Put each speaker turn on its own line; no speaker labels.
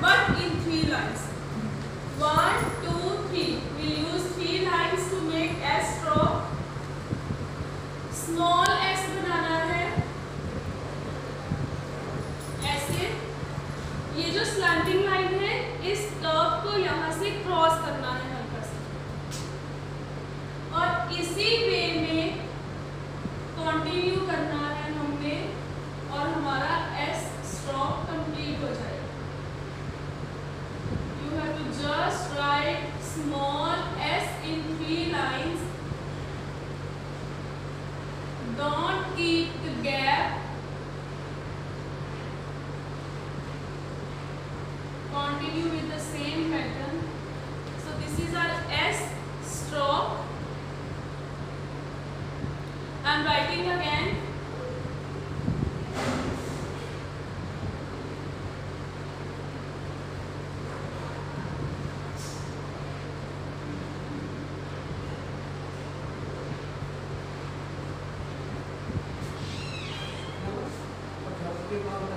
but in three lines. One, two, three. We'll use three lines to make a straw. Small S बनाना है. ऐसे. ये जो slanting line है, इस curve को यहाँ से cross करना है हल्का सा. और इसी small s in three lines. Don't keep the gap. Continue with the same pattern. So this is our S stroke. I am writing again.
Thank uh, you.